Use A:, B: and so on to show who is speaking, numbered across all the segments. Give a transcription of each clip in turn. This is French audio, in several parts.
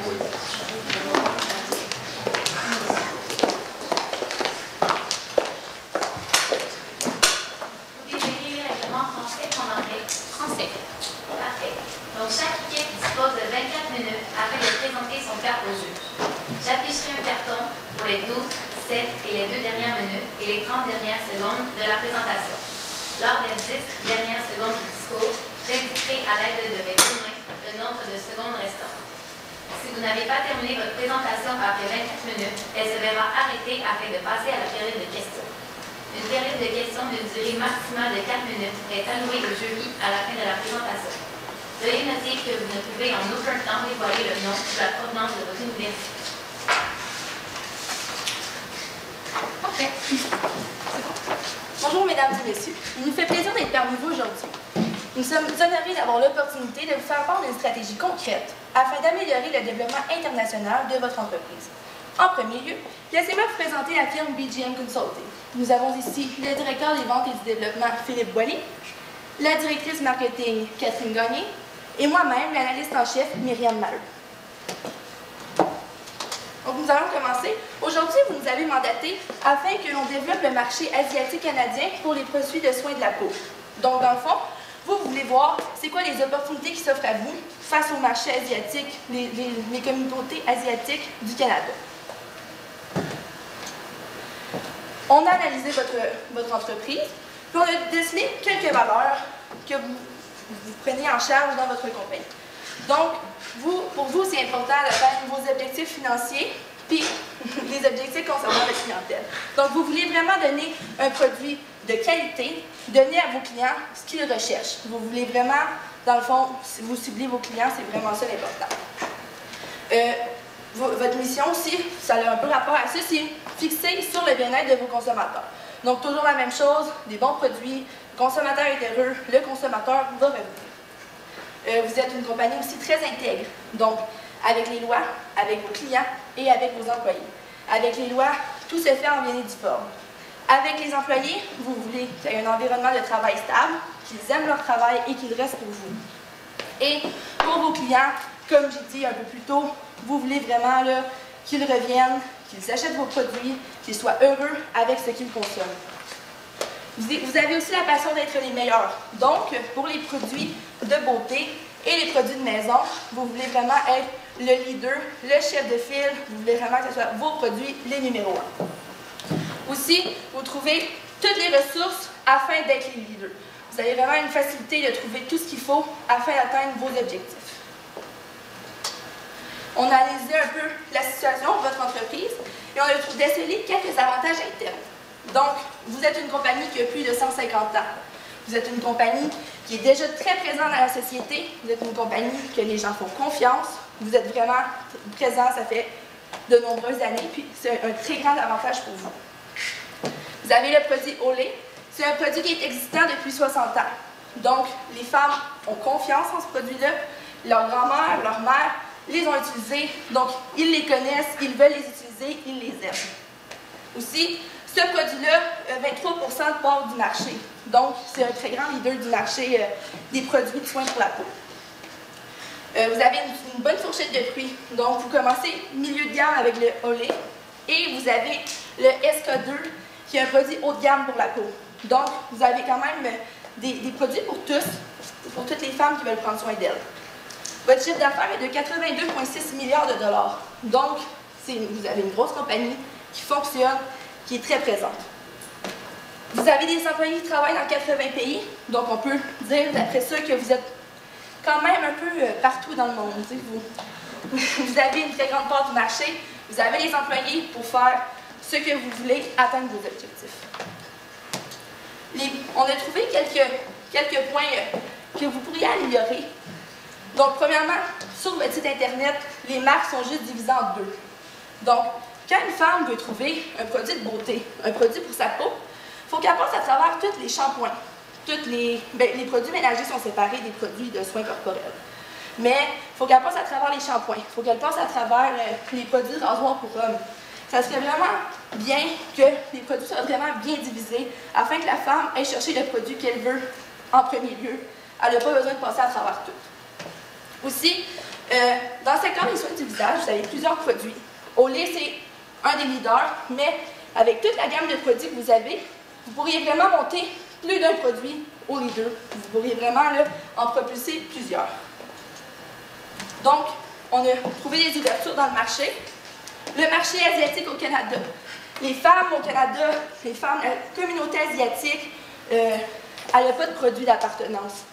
A: vuelta. Bonjour, mesdames et messieurs. Il nous fait plaisir d'être parmi vous aujourd'hui. Nous sommes honorés d'avoir l'opportunité de vous faire part d'une stratégie concrète afin d'améliorer le développement international de votre entreprise. En premier lieu, laissez-moi vous présenter la firme BGM Consulting. Nous avons ici le directeur des ventes et du développement, Philippe Boilly, la directrice marketing, Catherine Gagné, et moi-même, l'analyste en chef, Myriam Maheu. Donc, nous allons commencer. Aujourd'hui, vous nous avez mandaté afin que l'on développe le marché asiatique-canadien pour les produits de soins de la peau. Donc, dans le fond, vous, voulez voir c'est quoi les opportunités qui s'offrent à vous face au marché asiatique, les, communautés asiatiques du Canada. On a analysé votre, votre entreprise, puis on a décelé quelques valeurs que vous, vous prenez en charge dans votre compagnie. Donc, vous, pour vous, c'est important faire vos objectifs financiers puis les objectifs concernant votre clientèle. Donc, vous voulez vraiment donner un produit de qualité, donner à vos clients ce qu'ils recherchent. Vous voulez vraiment, dans le fond, vous ciblez vos clients, c'est vraiment ça l'important. Euh, vo- votre mission aussi, ça a un peu rapport à ça, c'est fixer sur le bien-être de vos consommateurs. Donc, toujours la même chose, des bons produits, le consommateur est heureux, le consommateur va revenir. Euh, vous êtes une compagnie aussi très intègre, donc avec les lois, avec vos clients et avec vos employés. Avec les lois, tout se fait en bien et forme. Avec les employés, vous voulez qu'il y ait un environnement de travail stable, qu'ils aiment leur travail et qu'ils restent pour vous. Et pour vos clients, comme j'ai dit un peu plus tôt, vous voulez vraiment qu'ils reviennent, qu'ils achètent vos produits, qu'ils soient heureux avec ce qu'ils consomment. Vous avez aussi la passion d'être les meilleurs. Donc, pour les produits de beauté et les produits de maison, vous voulez vraiment être le leader, le chef de file. Vous voulez vraiment que ce soit vos produits les numéros un. Aussi, vous trouvez toutes les ressources afin d'être les leaders. Vous avez vraiment une facilité de trouver tout ce qu'il faut afin d'atteindre vos objectifs. On a analysé un peu la situation de votre entreprise et on a décelé quelques avantages internes. Donc, vous êtes une compagnie qui a plus de 150 ans. Vous êtes une compagnie qui est déjà très présente dans la société. Vous êtes une compagnie que les gens font confiance. Vous êtes vraiment présent, ça fait de nombreuses années, puis c'est un très grand avantage pour vous. Vous avez le produit Olay. C'est un produit qui est existant depuis 60 ans. Donc, les femmes ont confiance en ce produit-là. Leur grand-mère, leur mère les ont utilisés. Donc, ils les connaissent, ils veulent les utiliser, ils les aiment. Aussi, ce produit-là a 23 de part du marché. Donc, c'est un très grand leader du marché euh, des produits de soins pour la peau. Euh, vous avez une, bonne fourchette de prix. Donc, vous commencez milieu de gamme avec le Olay et vous avez le SK2 qui est un produit haut de gamme pour la peau. Donc, vous avez quand même des, produits pour tous, pour toutes les femmes qui veulent prendre soin d'elles. Votre chiffre d'affaires est de 82,6 milliards de dollars. Donc, vous avez une grosse compagnie qui fonctionne, qui est très présente. Vous avez des employés qui travaillent dans 80 pays, donc on peut dire d'après ça que vous êtes quand même un peu euh, partout dans le monde. Vous, vous avez une très grande part du marché, vous avez les employés pour faire ce que vous voulez atteindre vos objectifs. On a trouvé quelques, quelques points euh, que vous pourriez améliorer. Donc, premièrement, sur votre site Internet, les marques sont juste divisées en deux. Donc, quand une femme veut trouver un produit de beauté, un produit pour sa peau, qu'elle passe à travers tous les shampoings. Toutes les, ben, les produits ménagers sont séparés des produits de soins corporels. Mais il faut qu'elle passe à travers les shampoings. Il faut qu'elle passe à travers euh, les produits de rasoir pour hommes. Ça serait vraiment bien que les produits soient vraiment bien divisés afin que la femme aille chercher le produit qu'elle veut en premier lieu. Elle n'a pas besoin de passer à travers tout. Aussi, Euh, dans le secteur des soins du visage, vous avez plusieurs produits. Olay, c'est un des leaders, mais avec toute la gamme de produits que vous avez, vous pourriez vraiment monter plus d'un produit au leader. Vous pourriez vraiment en propulser plusieurs. Donc, on a trouvé des ouvertures dans le marché. Le marché asiatique au Canada. Les femmes au Canada, les femmes, la communauté asiatique, euh, n'a pas de produit d'appartenance.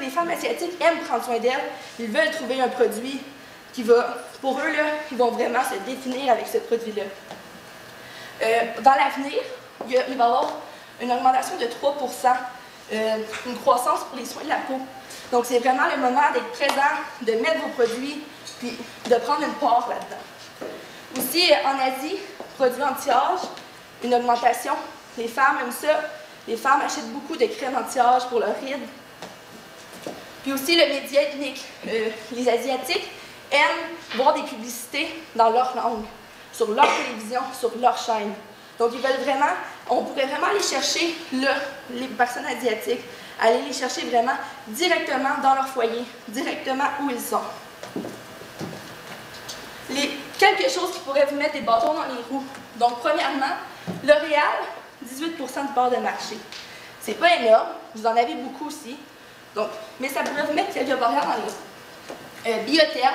A: les femmes asiatiques aiment prendre soin d'elles, ils veulent trouver un produit qui va, pour eux, là, ils vont vraiment se définir avec ce produit-là. Euh, dans l'avenir, il, va y avoir une augmentation de 3% euh, une croissance pour les soins de la peau. Donc, c'est vraiment le moment d'être présent, de mettre vos produits, puis de prendre une part là-dedans. Aussi, en Asie, produits anti-âge, une augmentation. Les femmes aiment ça. Les femmes achètent beaucoup de crèmes anti-âge pour leurs rides. Puis aussi le média ethnique. Euh, les Asiatiques aiment voir des publicités dans leur langue, sur leur télévision, sur leur chaîne. Donc, ils veulent vraiment, on pourrait vraiment aller chercher les personnes asiatiques, aller les chercher vraiment directement dans leur foyer, directement où ils sont. Quelque chose qui pourrait vous mettre des bâtons dans les roues. Donc, premièrement, L'Oréal, 18% de part de marché. C'est pas énorme, vous en avez beaucoup aussi. Donc, mais ça pourrait vous mettre quelques barrières dans les roues. Euh, Biotherm,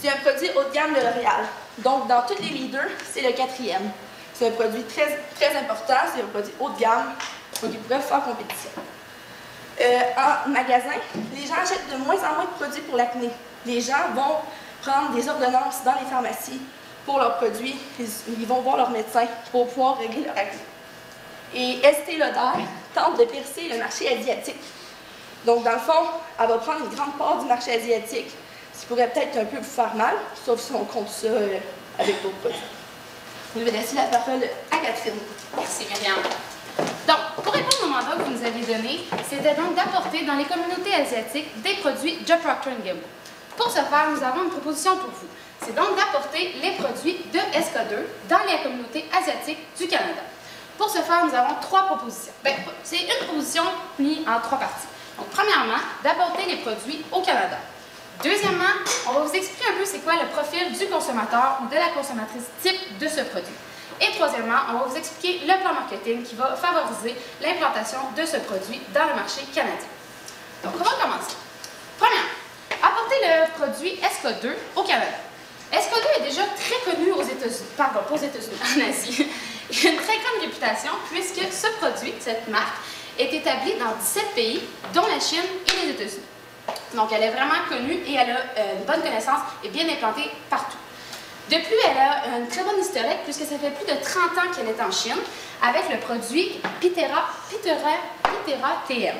A: c'est un produit haut de gamme de L'Oréal. Donc, dans tous les leaders, c'est le quatrième. C'est un produit très, très important, c'est un produit haut de gamme, donc il pourrait faire compétition. Euh, en magasin, les gens achètent de moins en moins de produits pour l'acné. Les gens vont prendre des ordonnances dans les pharmacies pour leurs produits. Ils, vont voir leur médecin pour pouvoir régler leur acné. Et Estée Lauder tente de percer le marché asiatique. Donc, dans le fond, elle va prendre une grande part du marché asiatique, ce qui pourrait peut-être un peu vous faire mal, sauf si on compte ça euh, avec d'autres produits. Je vais laisser la parole à Catherine.
B: Merci, Myriam. Donc, pour répondre au mandat que vous nous avez donné, c'était donc d'apporter dans les communautés asiatiques des produits de Procter Gamble. Pour ce faire, nous avons une proposition pour vous. C'est donc d'apporter les produits de SK2 dans les communautés asiatiques du Canada. Pour ce faire, nous avons trois propositions. Ben, c'est une proposition mise en trois parties. Donc, premièrement, d'apporter les produits au Canada. Deuxièmement, on va vous expliquer un peu c'est quoi le profil du consommateur ou de la consommatrice type de ce produit. Et troisièmement, on va vous expliquer le plan marketing qui va favoriser l'implantation de ce produit dans le marché canadien. Donc, on va commencer. Premièrement, apporter le produit SK2 au Canada. SK2 est déjà très connu aux États-Unis, pardon, pas aux États-Unis, en Asie. Il a une très grande réputation puisque ce produit, cette marque, est établie dans 17 pays, dont la Chine et les États-Unis. Donc, elle est vraiment connue et elle a euh, une bonne connaissance et bien implantée partout. De plus, elle a une très bonne historique puisque ça fait plus de 30 ans qu'elle est en Chine avec le produit Pitera, Pitera, Pitera TM.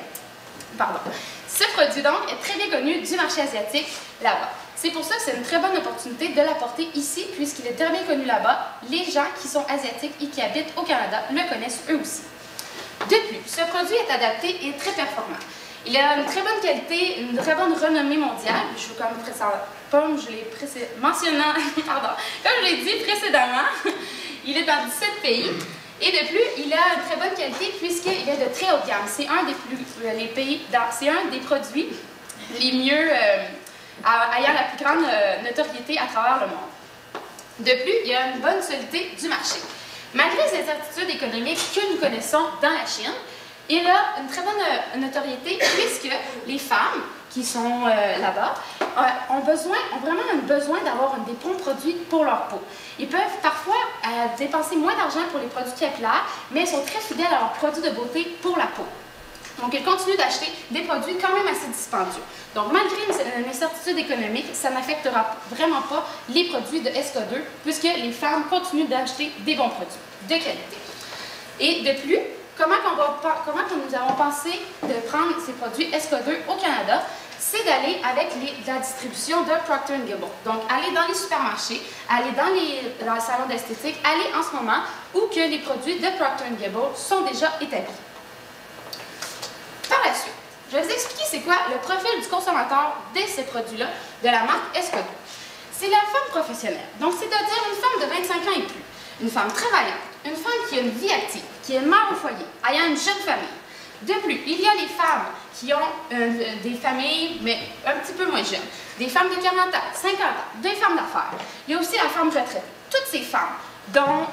B: Pardon. Ce produit, donc, est très bien connu du marché asiatique là-bas. C'est pour ça que c'est une très bonne opportunité de l'apporter ici, puisqu'il est très bien connu là-bas. Les gens qui sont asiatiques et qui habitent au Canada le connaissent eux aussi. De plus, ce produit est adapté et très performant. Il a une très bonne qualité, une très bonne renommée mondiale. Je, comme, comme je l'ai comme je l'ai dit précédemment, il est dans 17 pays. Et de plus, il a une très bonne qualité puisqu'il est de très haut gamme. C'est un des plus, euh, les pays, c'est un des produits les mieux, euh, ayant la plus grande euh, notoriété à travers le monde. De plus, il a une bonne solidité du marché. Malgré les incertitudes économiques que nous connaissons dans la Chine, il a une très bonne euh, notoriété puisque les femmes qui sont euh, là-bas euh, ont, vraiment un besoin d'avoir des bons produits pour leur peau. Ils peuvent parfois dépenser moins d'argent pour les produits capillaires, mais ils sont très fidèles à leurs produits de beauté pour la peau. Donc, ils continuent d'acheter des produits quand même assez dispendieux. Donc, malgré une, incertitude économique, ça n'affectera vraiment pas les produits de SK2, puisque les femmes continuent d'acheter des bons produits de qualité. Et de plus, Comment, nous avons pensé de prendre ces produits SK2 au Canada? C'est d'aller avec la distribution de Procter Gamble. Donc, aller dans les supermarchés, aller dans les, salons d'esthétique, aller en ce moment où que les produits de Procter Gamble sont déjà établis. Par la suite, je vais vous expliquer c'est quoi le profil du consommateur de ces produits-là de la marque SK2. C'est la femme professionnelle, donc c'est-à-dire une femme de 25 ans et plus, une femme travaillante, une femme qui a une vie active, qui est mère au foyer, ayant une jeune famille. De plus, il y a les femmes qui ont euh, des familles, mais un petit peu moins jeunes. Des femmes de 40 ans, 50 ans, des femmes d'affaires. Il y a aussi la femme retraite. Toutes ces femmes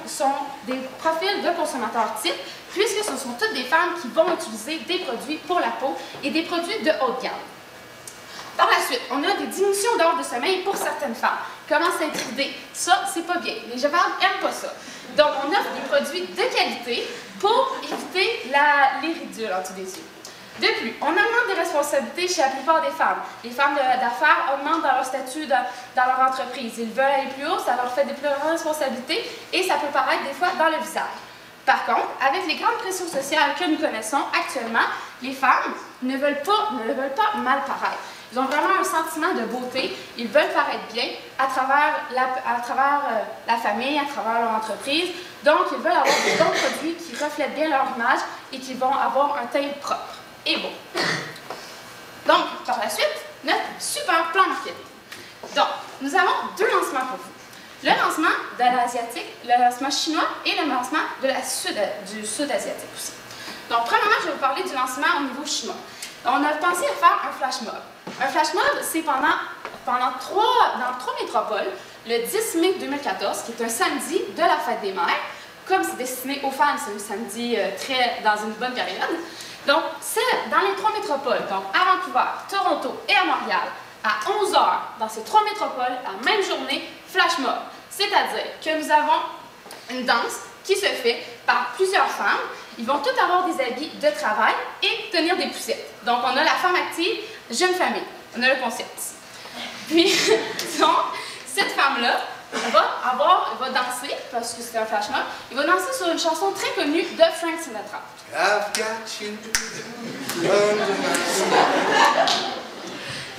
B: sont des profils de consommateurs types, puisque ce sont toutes des femmes qui vont utiliser des produits pour la peau et des produits de haute gamme. Par la suite, on a des diminutions d'heures de sommeil pour certaines femmes. Comment s'intruder? Ça, c'est pas bien. Les femmes n'aiment pas ça. Donc, on offre des produits de qualité pour éviter les ridules en dessous des yeux. De plus, on augmente des responsabilités chez la plupart des femmes. Les femmes d'affaires augmentent dans leur statut dans, dans, leur entreprise. Ils veulent aller plus haut, ça leur fait des plus grandes responsabilités et ça peut paraître des fois dans le visage. Par contre, avec les grandes pressions sociales que nous connaissons actuellement, les femmes ne veulent pas, ne veulent pas mal paraître. Ils ont vraiment un sentiment de beauté. Ils veulent paraître bien à travers, la, euh, famille, à travers leur entreprise. Donc, ils veulent avoir des bons produits qui reflètent bien leur image et qui vont avoir un teint propre et beau. Donc, par la suite, notre super plan marketing. Donc, nous avons deux lancements pour vous. Le lancement de l'asiatique, le lancement chinois et le lancement de la sud, du sud-asiatique aussi. Donc, premièrement, je vais vous parler du lancement au niveau chinois. On a pensé à faire un flash mob. Un flash mob, c'est pendant, pendant trois, dans trois métropoles, le 10 mai 2014, qui est un samedi de la fête des mères. Comme c'est destiné aux femmes, c'est un samedi euh, très dans une bonne période. Donc, c'est dans les trois métropoles, donc à Vancouver, Toronto et à Montréal, à 11 h dans ces trois métropoles, la même journée, flash mob. C'est-à-dire que nous avons une danse qui se fait par plusieurs femmes. Ils vont toutes avoir des habits de travail et tenir des poussettes. Donc, on a la femme active, jeune famille. On a le concept. Puis, donc, cette femme-là va avoir, va danser, parce que c'est un flash mob, il va danser sur une chanson très connue de Frank Sinatra.
C: I've got you.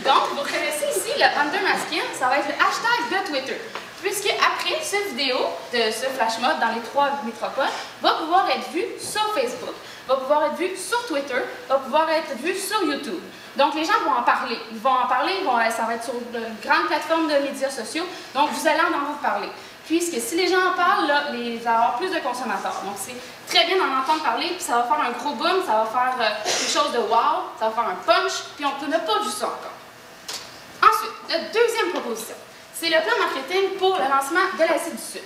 B: Donc, vous connaissez ici le under masking, ça va être le hashtag de Twitter. Puisque après, cette vidéo de ce flash mob dans les trois métropoles va pouvoir être vue sur Facebook, va pouvoir être vue sur Twitter, va pouvoir être vue sur YouTube. Donc, les gens vont en parler. Ils vont en parler, vont, ça va être sur de grandes plateformes de médias sociaux. Donc, vous allez en entendre parler. Puisque si les gens en parlent, là, les, avoir plus de consommateurs. Donc, c'est très bien d'en entendre parler, puis ça va faire un gros boom, ça va faire euh, quelque de wow, ça va faire un punch, puis on n'a pas vu ça encore. Ensuite, la deuxième proposition, c'est le plan marketing pour le lancement de l'Asie du Sud.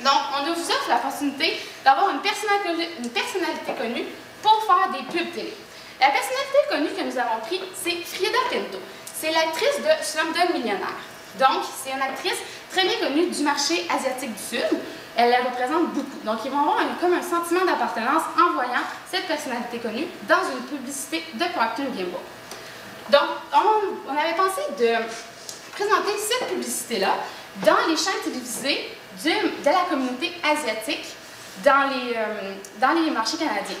B: Donc, on vous offre la possibilité d'avoir une une personnalité connue pour faire des pubs télé. La personnalité connue que nous avons pris, c'est Frida Pinto. C'est l'actrice de Slumdog Millionnaire. Donc, c'est une actrice très bien connue du marché asiatique du Sud. Elle la représente beaucoup. Donc, ils vont avoir comme un sentiment d'appartenance en voyant cette personnalité connue dans une publicité de Procter Gamble. Donc, on, avait pensé de présenter cette publicité-là dans les chaînes télévisées de, la communauté asiatique dans les, euh, dans les marchés canadiens.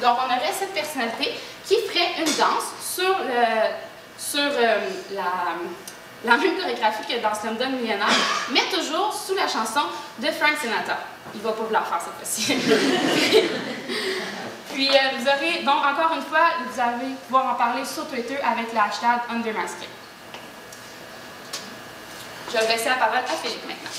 B: Donc, on aurait cette personnalité qui ferait une danse sur, le, sur euh, la, même chorégraphie que dans Slumdog Millionnaire, mais toujours sous la chanson de Frank Sinatra. Il va pas vouloir faire cette fois-ci. Puis, euh, vous aurez, donc, encore une fois, vous allez pouvoir en parler sur Twitter avec le hashtag Undermasking. Je vais laisser la parole à Philippe maintenant.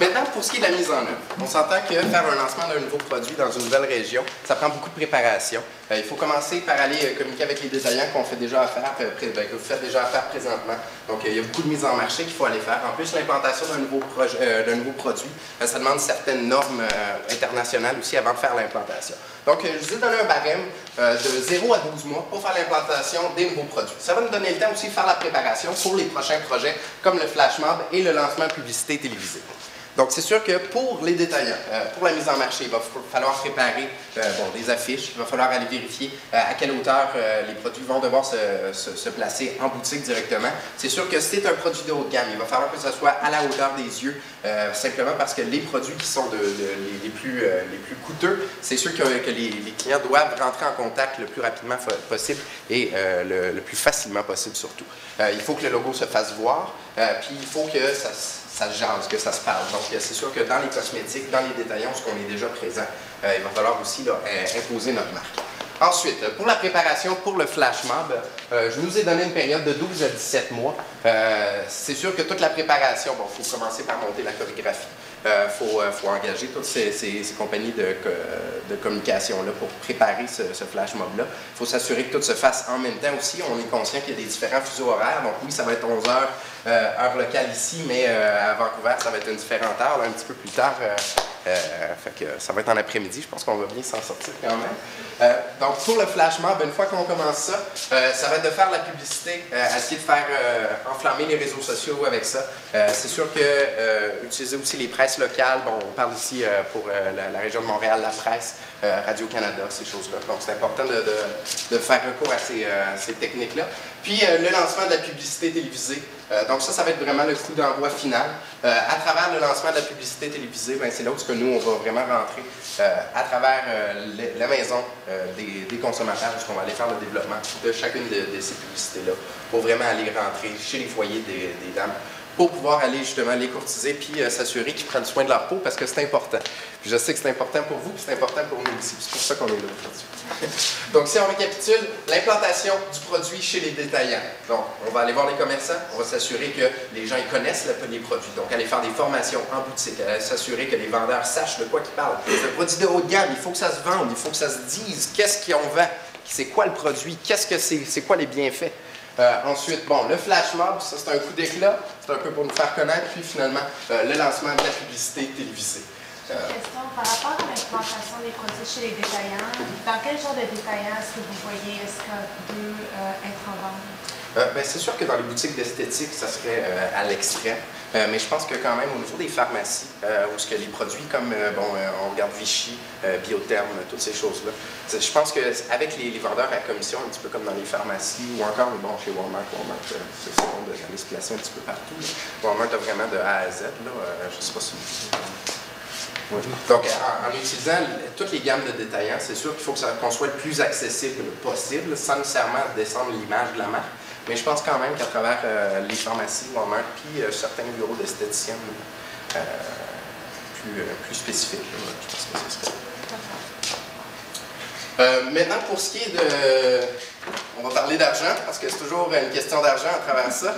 C: Maintenant, pour ce qui est de la mise en œuvre, on s'entend que faire un lancement d'un nouveau produit dans une nouvelle région, ça prend beaucoup de préparation. Euh, il faut commencer par aller euh, communiquer avec les détaillants qu'on fait déjà affaire, euh, ben, que vous faites déjà affaire présentement. Donc, il y a beaucoup de mise en marché qu'il faut aller faire. En plus, l'implantation d'un nouveau, produit, ça demande certaines normes internationales aussi avant de faire l'implantation. Donc, je vous ai donné un barème de 0 à 12 mois pour faire l'implantation des nouveaux produits. Ça va nous donner le temps aussi de faire la préparation pour les prochains projets comme le flash mob et le lancement publicité télévisée. Donc, c'est sûr que pour les détaillants, euh, pour la mise en marché, il va falloir préparer euh, bon, des affiches, il va falloir aller vérifier euh, à quelle hauteur les produits vont devoir se, placer en boutique directement. C'est sûr que c'est un produit de haut de gamme, il va falloir que ce soit à la hauteur des yeux, simplement parce que les produits qui sont les, plus, coûteux, c'est sûr que, les, clients doivent rentrer en contact le plus rapidement possible et le, le, plus facilement possible surtout. il faut que le logo se fasse voir, puis il faut que ça ça se jase, que ça se parle. Donc, c'est sûr que dans les cosmétiques, dans les détaillants, ce qu'on est déjà présent, euh, il va falloir aussi là, imposer notre marque. Ensuite, pour la préparation pour le flash mob, euh, je nous ai donné une période de 12 à 17 mois. Euh, c'est sûr que toute la préparation, bon, il faut commencer par monter la chorégraphie. Il euh, faut, faut, engager toutes ces, compagnies de, communication-là pour préparer ce, flash mob-là. Il faut s'assurer que tout se fasse en même temps aussi. On est conscient qu'il y a des différents fuseaux horaires. Donc oui, ça va être 11 heures heure locale ici, mais à Vancouver, ça va être une différente heure, un petit peu plus tard. Fait que ça va être en après-midi. Je pense qu'on va bien s'en sortir quand même. donc pour le flash mob, une fois qu'on commence ça, ça va être de faire la publicité, essayer de faire enflammer les réseaux sociaux avec ça. c'est sûr que utiliser aussi les presses locales, bon, on parle ici pour la, région de Montréal, la presse, Radio-Canada, ces choses-là. Donc c'est important de, faire recours à ces techniques-là. Puis le lancement de la publicité télévisée. Donc ça, ça va être vraiment le coup d'envoi final. à travers le lancement de la publicité télévisée, ben, c'est là où que nous, on va vraiment rentrer à travers la maison des, consommateurs, puisqu'on va aller faire le développement de chacune de, ces publicités-là pour vraiment aller rentrer chez les foyers des dames pour pouvoir aller justement les courtiser puis euh, s'assurer qu'ils prennent soin de leur peau parce que c'est important. Je sais que c'est important pour vous puis c'est important pour nous aussi. C'est pour ça qu'on est là aujourd'hui. Donc si on récapitule, l'implantation du produit chez les détaillants. Donc on va aller voir les commerçants, on va s'assurer que les gens ils connaissent les produits. Donc aller faire des formations en boutique, s'assurer que les vendeurs sachent de quoi ils parlent. Le produit de haut de gamme, il faut que ça se vende, il faut que ça se dise qu'est-ce qu'on vend, c'est quoi le produit, qu'est-ce que c'est, c'est quoi les bienfaits. Euh, ensuite, bon, le flash mob, ça c'est un coup d'éclat, c'est un peu pour nous faire connaître, puis finalement, euh, le lancement de la publicité télévisée.
D: Euh, question par rapport à l'implantation des produits chez les détaillants, dans quel genre de détaillants est-ce que vous voyez est-ce peut être en vente?
C: ben, c'est sûr que dans les boutiques d'esthétique, ça serait à l'extrême. Euh, mais je pense que quand même au niveau des pharmacies, euh, où ce que les produits comme, euh, bon, on regarde Vichy, Biotherme, toutes ces choses-là, je pense qu'avec les, les, vendeurs à commission, un petit peu comme dans les pharmacies, ou encore, bon, chez Walmart, Walmart, c'est bon d'aller se placer un petit peu partout. Walmart a vraiment de A à Z, là, je ne sais pas si... Donc, en, utilisant toutes les gammes de détaillants, c'est sûr qu'il faut qu'on soit le plus accessible possible, sans nécessairement descendre l'image de la marque. Mais je pense quand même qu'à travers euh, les pharmacies Walmart, puis euh, certains bureaux d'esthéticiens euh, plus, plus, spécifiques, maintenant, pour ce qui est de... On va parler d'argent, parce que c'est toujours une question d'argent à travers ça.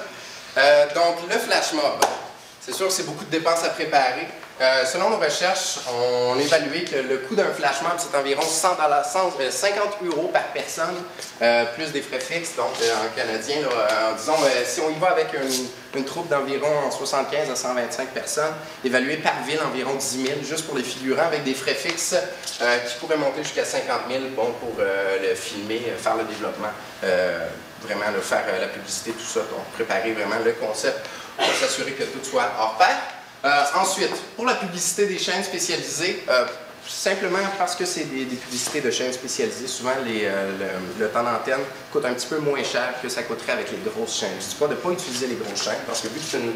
C: donc, le flash mob. C'est sûr c'est beaucoup de dépenses à préparer. Euh, selon nos recherches, on a évalué que le coût d'un flash mob, c'est environ 100 50 euros par personne, euh, plus des frais fixes, donc euh, en canadien. disons, si on y va avec une, troupe d'environ 75 à 125 personnes, évaluée par ville environ 10 000, juste pour les figurants, avec des frais fixes qui pourraient monter jusqu'à 50 000 bon, pour le filmer, faire le développement, vraiment faire la publicité, tout ça, donc préparer vraiment le concept pour s'assurer que tout soit hors pair. Euh, ensuite, pour la publicité des chaînes spécialisées, euh, simplement parce que c'est des, publicités de chaînes spécialisées, souvent euh, le, temps d'antenne coûte un petit peu moins cher que ça coûterait avec les grosses chaînes. Je ne dis pas de ne pas utiliser les grosses chaînes, parce que vu que c'est une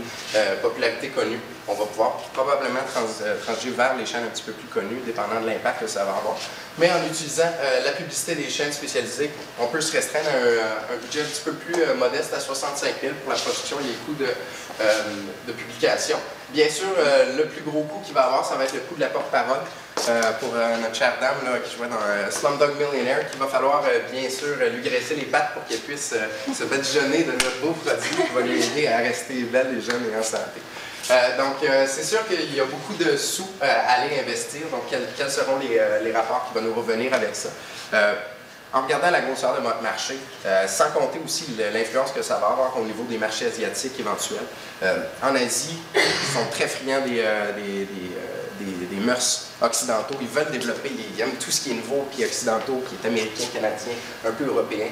C: popularité connue, on va pouvoir probablement trans, vers les chaînes un petit peu plus connues, dépendant de l'impact que ça va avoir. Mais en utilisant la publicité des chaînes spécialisées, on peut se restreindre à un, budget un petit peu plus modeste à 65 000 pour la production et les coûts de, de publication. Bien sûr, euh, le plus gros coût qu'il va avoir, ça va être le coût de la porte-parole euh, pour euh, notre chère dame qui jouait dans Slumdog Millionaire, qu'il va falloir bien sûr lui graisser les pattes pour qu'elle puisse se badigeonner de notre beau produit qui va lui aider à rester belle et jeune et en santé. donc, c'est sûr qu'il y a beaucoup de sous à aller investir. Donc, quels, seront les, rapports qui vont nous revenir avec ça? En regardant la grosseur de votre marché, euh, sans compter aussi l'influence que ça va avoir au niveau des marchés asiatiques éventuels. Euh, en Asie, ils sont très friands des, euh, des, mœurs occidentaux. Ils veulent développer, ils aiment tout ce qui est nouveau, puis occidentaux, qui est américain, canadien, un peu européen.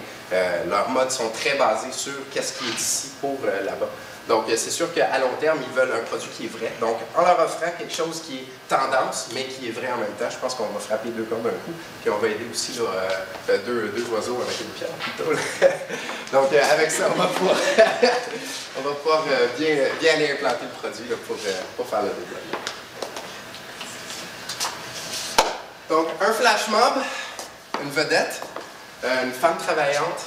C: leurs modes sont très basés sur qu'est-ce qui est ici pour là-bas. Donc, c'est sûr qu'à long terme, ils veulent un produit qui est vrai. Donc, en leur offrant quelque chose qui est tendance, mais qui est vrai en même temps, je pense qu'on va frapper deux cordes d'un coup. Puis on va aider aussi euh, deux, deux, oiseaux avec une pierre plutôt. Donc, euh, avec ça, on va pouvoir, on va pouvoir euh, bien, bien aller implanter le produit pour, pour faire le développement. Donc, un flash mob, une vedette, une femme travaillante,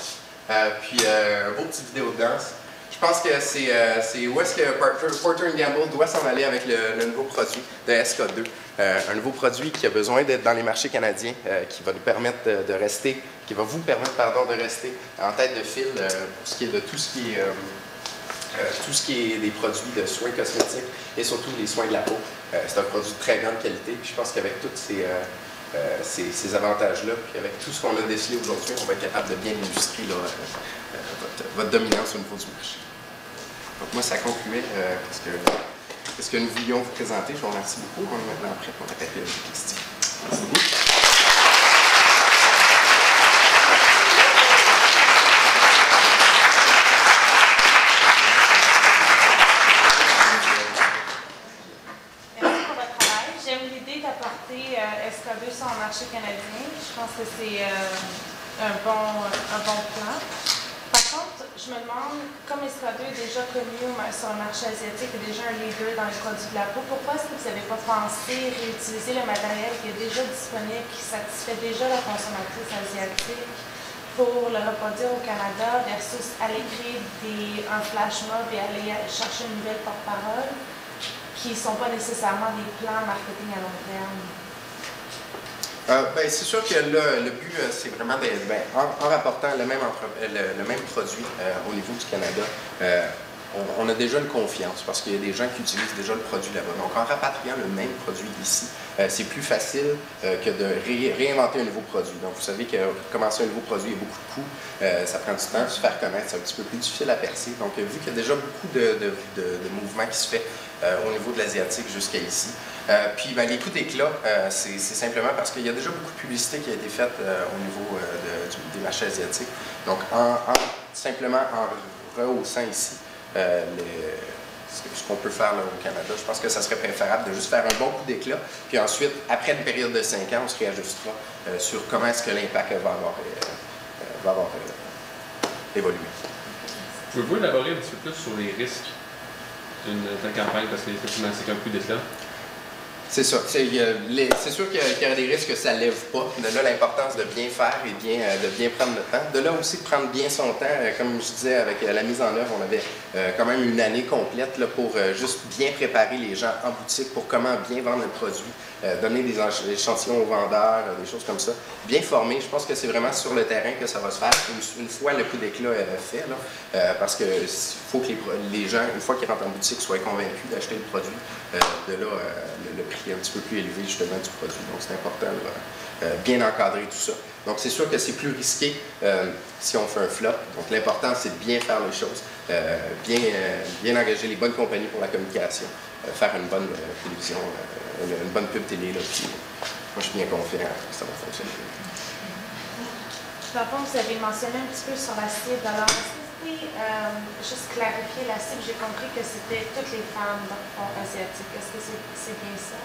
C: puis un beau petit vidéo de danse Je pense que c'est euh, où est-ce que Porter, Gamble doit s'en aller avec le, nouveau produit de SK2. Euh, un nouveau produit qui a besoin d'être dans les marchés canadiens, euh, qui va nous permettre de, rester, qui va vous permettre pardon, de rester en tête de file pour ce qui est de tout ce qui est, tout ce qui est des produits de soins cosmétiques et surtout les soins de la peau. C'est un produit de très grande qualité. Je pense qu'avec tous ces, ces, avantages-là, puis avec tout ce qu'on a décelé aujourd'hui, on va être capable de bien illustrer là, euh, votre, votre dominance au niveau du marché. Donc moi, ça concluait euh, ce, que, ce que nous voulions vous présenter. Je vous remercie beaucoup. On est maintenant prêt pour la période de questions. Merci beaucoup.
D: Merci pour votre travail. J'aime l'idée d'apporter euh, SK2 sur le marché canadien. Je pense que c'est euh, un, bon, un bon je me demande, comme SK2 est déjà connu sur le marché asiatique et déjà un leader dans les produits de la peau, pourquoi est-ce que vous n'avez pas pensé réutiliser le matériel qui est déjà disponible, qui satisfait déjà la consommatrice asiatique pour le reproduire au Canada versus aller créer des, un flash mob et aller chercher une nouvelle porte-parole? qui ne sont pas nécessairement des plans marketing à long terme?
C: Euh, ben, c'est sûr que le but, euh, c'est vraiment de, ben, en, rapportant le même, entre- le, même produit euh, au niveau du Canada, on, a déjà une confiance parce qu'il y a des gens qui utilisent déjà le produit là-bas. Donc, en rapatriant le même produit ici, euh, c'est plus facile euh, que de ré- réinventer un nouveau produit. Donc, vous savez que commencer un nouveau produit, il a beaucoup de coûts, euh, ça prend du temps, se faire connaître, c'est un petit peu plus difficile à percer. Donc, vu qu'il y a déjà beaucoup de, de, mouvements qui se fait au niveau de l'asiatique jusqu'à ici, puis ben, les coups d'éclat, c'est simplement parce qu'il y a déjà beaucoup de publicité qui a été faite au niveau de- du- des marchés asiatiques. Donc, en, en- simplement en rehaussant ici euh, ce qu'on peut faire au Canada, je pense que ça serait préférable de juste faire un bon coup d'éclat, puis ensuite, après une période de 5 ans, on se réajustera euh, sur comment est-ce que l'impact va avoir, euh, euh, va avoir évolué.
E: Pouvez-vous élaborer un petit peu plus sur les risques d'une campagne? Parce qu'effectivement, c'est qu'un coup d'éclat.
C: C'est ça. C'est c'est sûr qu'il y, a- des risques que ça ne lève pas. De là, l'importance de bien faire et bien, euh, de bien prendre le temps. De là aussi, de prendre bien son temps. Euh, Comme je disais, avec euh, la mise en œuvre, on avait euh, quand même une année complète pour euh, juste bien préparer les gens en boutique pour comment bien vendre le produit, euh, donner des échantillons aux vendeurs, euh, des choses comme ça. Bien former. Je pense que c'est vraiment sur le terrain que ça va se faire une, fois le coup d'éclat fait. Euh, parce qu'il faut que les, gens, une fois qu'ils rentrent en boutique, soient convaincus d'acheter le produit. Euh, de là, euh, le prix un petit peu plus élevé justement du produit. Donc c'est important là, euh, bien encadrer tout ça. Donc c'est sûr que c'est plus risqué euh, si on fait un flop. Donc l'important c'est de bien faire les choses, euh, bien, bien engager les bonnes compagnies pour la communication, faire une bonne télévision, une, bonne pub télé. Moi je suis bien confiant que ça va fonctionner.
D: Dans le fond, vous avez mentionné un petit peu sur la cible. Alors, pouvez euh, juste clarifier la cible? J'ai compris que c'était toutes les femmes dans le fond asiatiques. Est-ce que c'est bien ça?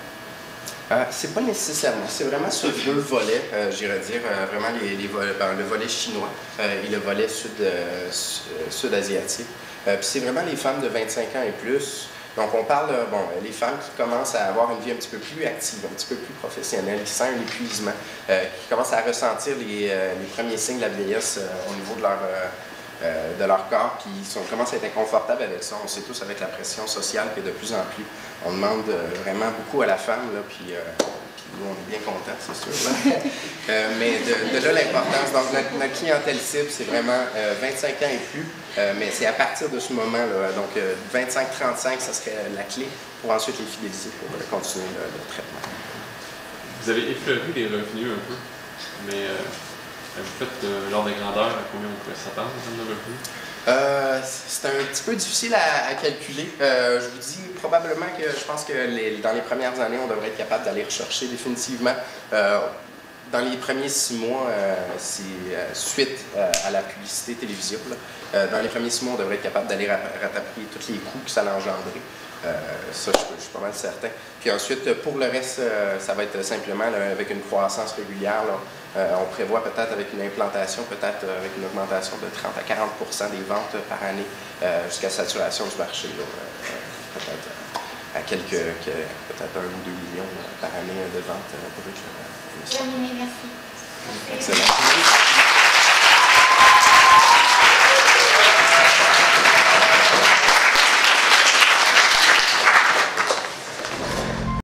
C: Euh, c'est pas nécessairement. C'est vraiment sur deux volets, euh, j'irais dire. euh, vraiment les, ben, le volet chinois euh, et le volet sud, su- sud-asiatique. Puis c'est vraiment les femmes de 25 ans et plus. Donc on parle, bon, les femmes qui commencent à avoir une vie un petit peu plus active, un petit peu plus professionnelle, qui sentent un épuisement, euh, qui commencent à ressentir les, les premiers signes de la vieillesse au niveau de leur, euh, de leur corps, puis ils sont, commencent à être inconfortables avec ça. On sait tous avec la pression sociale que de plus en plus, on demande euh, vraiment beaucoup à la femme, là, puis, euh, puis nous, on est bien contents, c'est sûr. là. Euh, mais de, de là l'importance. Donc, notre, notre clientèle cible, c'est vraiment euh, 25 ans et plus, euh, mais c'est à partir de ce moment-là. Donc, euh, 25-35, ça serait la clé pour ensuite les fidéliser pour euh, continuer le, le traitement.
E: Vous avez effleuré les revenus un peu, mais euh, vous faites euh, l'ordre de grandeur à combien on pourrait s'attendre en termes de?
C: Euh, c'est un petit peu difficile à, calculer. Euh, je vous dis probablement que je pense que dans les premières années, on devrait être capable d'aller rechercher définitivement. Dans les premiers six mois, c'est suite à la publicité télévisuelle, dans les premiers six mois, on devrait être capable d'aller ra- rattraper tous les coûts que ça a engendré. Euh, ça, je, je suis pas mal certain. Puis ensuite, pour le reste, euh, ça va être simplement là, avec une croissance régulière. là. Euh, on prévoit peut-être avec une implantation, peut-être avec une augmentation de 30 à 40% des ventes par année jusqu'à saturation du marché. peut-être à quelques, que- peut-être un ou deux millions par année de ventes.
F: Terminé, merci.
C: Excellent.